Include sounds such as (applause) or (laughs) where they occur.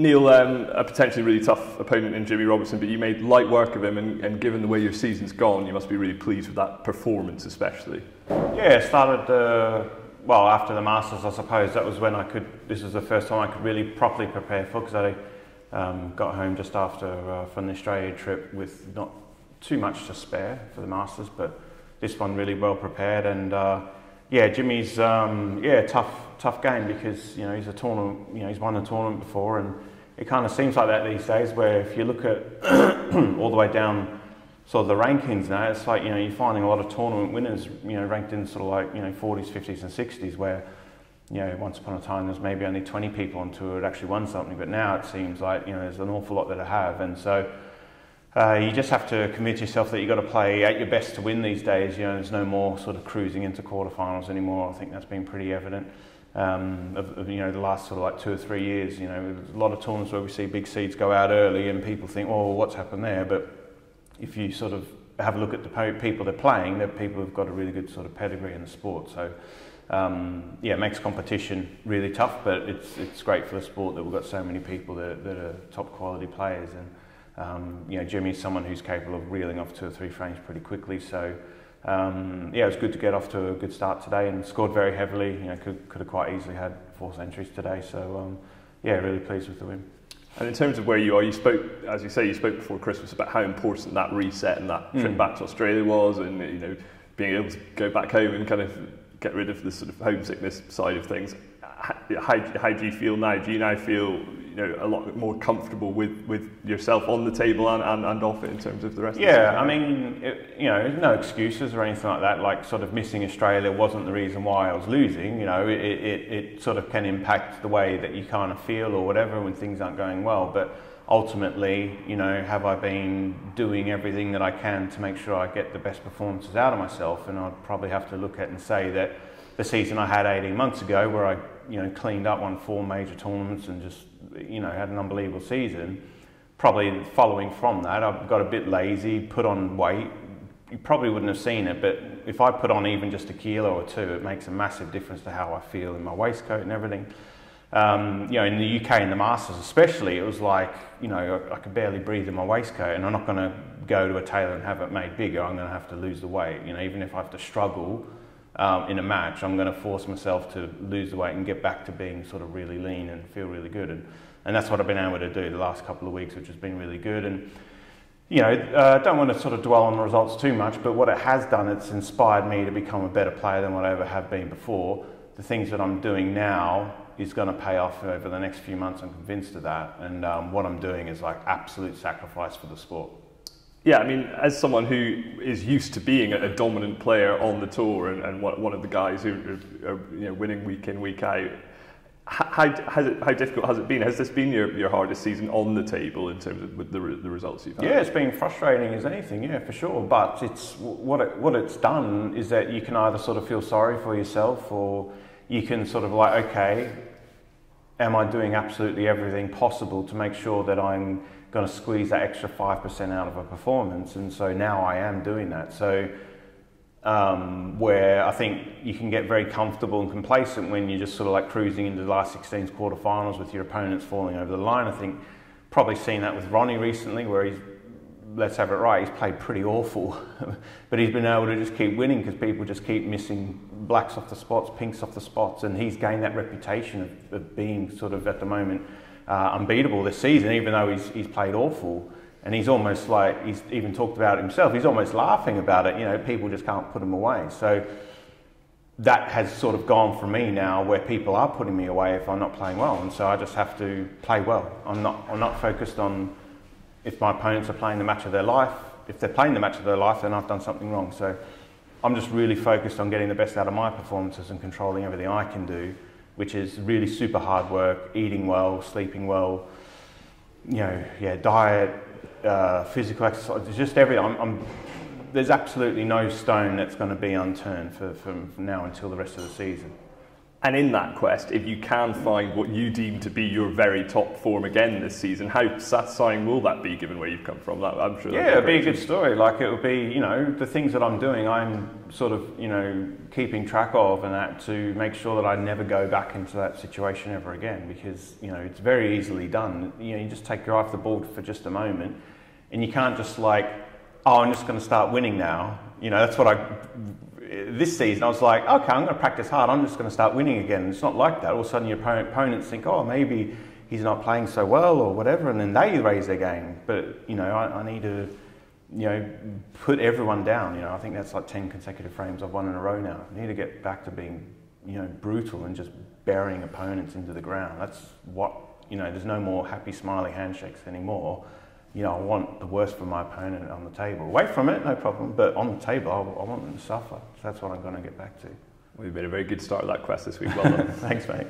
Neil, um, a potentially really tough opponent in Jimmy Robertson, but you made light work of him, and, and given the way your season's gone, you must be really pleased with that performance, especially. Yeah, started uh, well after the Masters, I suppose. That was when I could. This was the first time I could really properly prepare for because I um, got home just after uh, from the Australia trip with not too much to spare for the Masters, but this one really well prepared and. Uh, yeah, Jimmy's um, yeah tough tough game because you know he's a tournament you know he's won a tournament before and it kind of seems like that these days where if you look at (coughs) all the way down sort of the rankings now it's like you know you're finding a lot of tournament winners you know ranked in sort of like you know 40s 50s and 60s where you know once upon a time there's maybe only 20 people on tour that actually won something. But now it seems like you know there's an awful lot that I have. And so uh, you just have to commit yourself that you've got to play at your best to win these days. You know, there's no more sort of cruising into quarterfinals anymore. I think that's been pretty evident. Um, of, of, you know, the last sort of like two or three years, you know, a lot of tournaments where we see big seeds go out early and people think, oh, what's happened there? But if you sort of have a look at the people they're playing, they're people who've got a really good sort of pedigree in the sport. So, um, yeah, it makes competition really tough, but it's, it's great for the sport that we've got so many people that, that are top quality players. And, um, you know, Jimmy's someone who's capable of reeling off two or three frames pretty quickly. So, um, yeah, it was good to get off to a good start today and scored very heavily. You know, could, could have quite easily had four centuries today. So, um, yeah, really pleased with the win. And in terms of where you are, you spoke, as you say, you spoke before Christmas about how important that reset and that trip mm. back to Australia was, and you know, being able to go back home and kind of get rid of the sort of homesickness side of things. How, how, do you feel now? Do you now feel you know a lot more comfortable with, with yourself on the table and, and, and off it in terms of the rest. Yeah, of the I mean, it, you know, no excuses or anything like that. Like sort of missing Australia wasn't the reason why I was losing. You know, it, it, it sort of can impact the way that you kind of feel or whatever when things aren't going well, but ultimately, you know, have I been doing everything that I can to make sure I get the best performances out of myself? And I'd probably have to look at and say that the season I had 18 months ago, where I, you know, cleaned up, won four major tournaments, and just you know, had an unbelievable season. Probably following from that, I've got a bit lazy, put on weight. You probably wouldn't have seen it, but if I put on even just a kilo or two, it makes a massive difference to how I feel in my waistcoat and everything. Um, you know, in the UK in the Masters especially, it was like, you know, I could barely breathe in my waistcoat and I'm not going to go to a tailor and have it made bigger. I'm going to have to lose the weight. You know, even if I have to struggle um, in a match, I'm going to force myself to lose the weight and get back to being sort of really lean and feel really good. And, and that's what I've been able to do the last couple of weeks, which has been really good. And you know, uh, don't want to sort of dwell on the results too much, but what it has done, it's inspired me to become a better player than what I ever have been before. The things that I'm doing now is going to pay off over the next few months. I'm convinced of that. And um, what I'm doing is like absolute sacrifice for the sport. Yeah, I mean, as someone who is used to being a, dominant player on the tour and, and one of the guys who are, are you know, winning week in, week out, how, has it, how difficult has it been? Has this been your, your hardest season on the table in terms of the, the results you've had? Yeah, it's been frustrating as anything, yeah, for sure. But it's what it, what it's done is that you can either sort of feel sorry for yourself, or you can sort of like, okay, am I doing absolutely everything possible to make sure that I'm going to squeeze that extra five percent out of a performance? And so now I am doing that. So um, where I think you can get very comfortable and complacent when you're just sort of like cruising into the last 16s quarterfinals with your opponents falling over the line. I think probably seen that with Ronnie recently, where he's let's have it right, he's played pretty awful, (laughs) but he's been able to just keep winning because people just keep missing blacks off the spots, pinks off the spots, and he's gained that reputation of, of being sort of at the moment uh, unbeatable this season, even though he's, he's played awful. And he's almost like, he's even talked about it himself, he's almost laughing about it. You know, people just can't put him away. So that has sort of gone for me now where people are putting me away if I'm not playing well. And so I just have to play well. I'm not, I'm not focused on if my opponents are playing the match of their life. If they're playing the match of their life, then I've done something wrong. So I'm just really focused on getting the best out of my performances and controlling everything I can do, which is really super hard work, eating well, sleeping well, you know, yeah, diet, uh, physical exercise, just everything. I'm, I'm, there's absolutely no stone that's going to be unturned for, from now until the rest of the season. And in that quest, if you can find what you deem to be your very top form again this season, how satisfying will that be given where you've come from? That, I'm sure. Yeah, it'll be a good story. Like it will be, you know, the things that I'm doing, I'm sort of, you know, keeping track of and that to make sure that I never go back into that situation ever again because, you know, it's very easily done. You know, you just take your eye off the ball for just a moment and you can't just like, oh, I'm just going to start winning now. You know, that's what I this season, I was like, okay, I'm going to practice hard. I'm just going to start winning again. It's not like that. All of a sudden, your opponents think, oh, maybe he's not playing so well or whatever, and then they raise their game. But you know, I, I need to, you know, put everyone down. You know, I think that's like ten consecutive frames I've won in a row now. I need to get back to being, you know, brutal and just burying opponents into the ground. That's what you know. There's no more happy, smiley handshakes anymore you know, I want the worst for my opponent on the table. Away from it, no problem, but on the table, I, I want them to suffer. So that's what I'm going to get back to. We've made a very good start of that quest this week. Well done. (laughs) Thanks, mate.